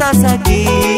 aquí